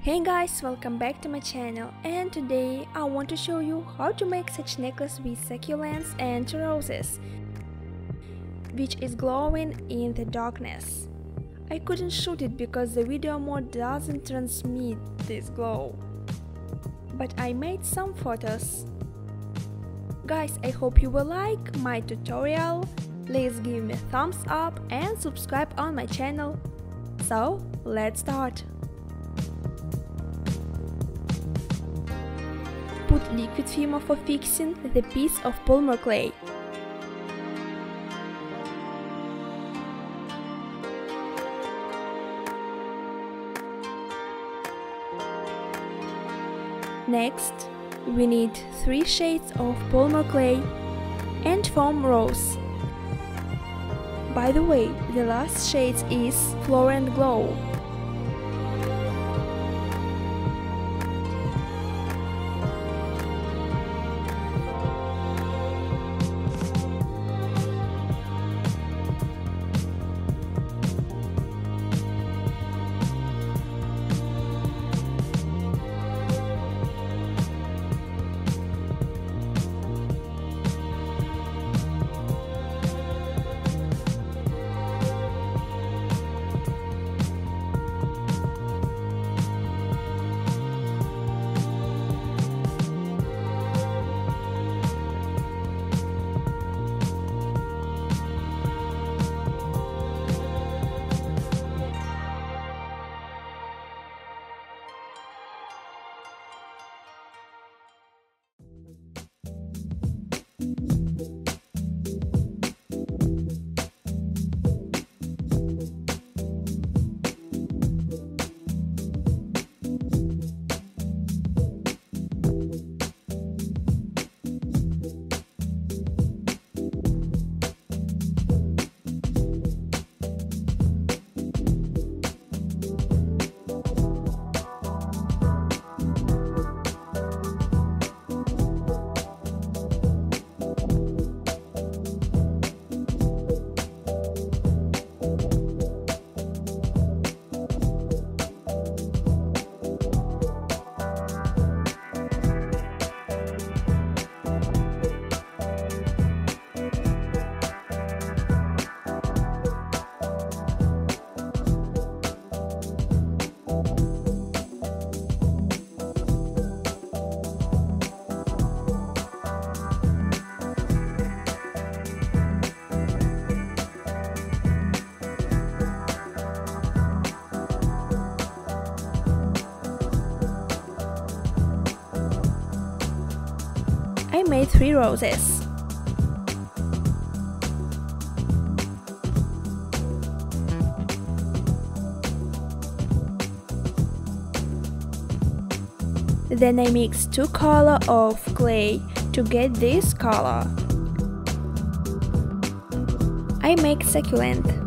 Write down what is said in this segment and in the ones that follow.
Hey guys, welcome back to my channel and today I want to show you how to make such necklace with succulents and roses which is glowing in the darkness. I couldn't shoot it because the video mode doesn't transmit this glow. But I made some photos. Guys, I hope you will like my tutorial. Please give me thumbs up and subscribe on my channel. So, let's start. Liquid Fimo for fixing the piece of polymer clay. Next, we need 3 shades of polymer clay and foam rose. By the way, the last shade is Floral Glow. Made three roses. Then I mix two color of clay to get this color. I make succulent.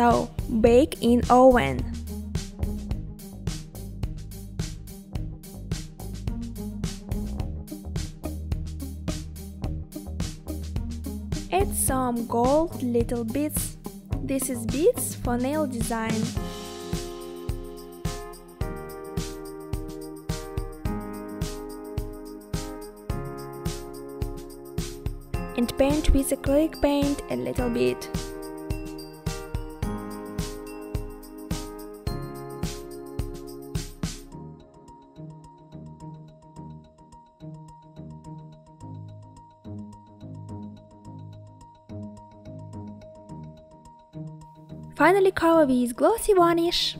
So, bake in oven. Add some gold little bits. This is bits for nail design. And paint with acrylic paint a little bit. Finally cover with glossy varnish.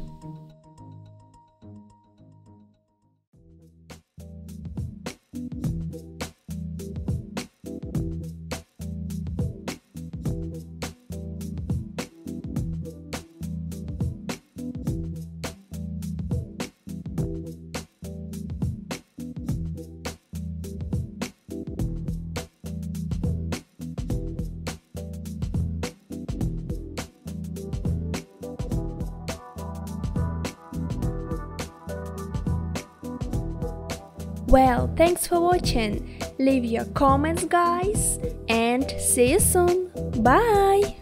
Well, thanks for watching. Leave your comments, guys, and see you soon. Bye!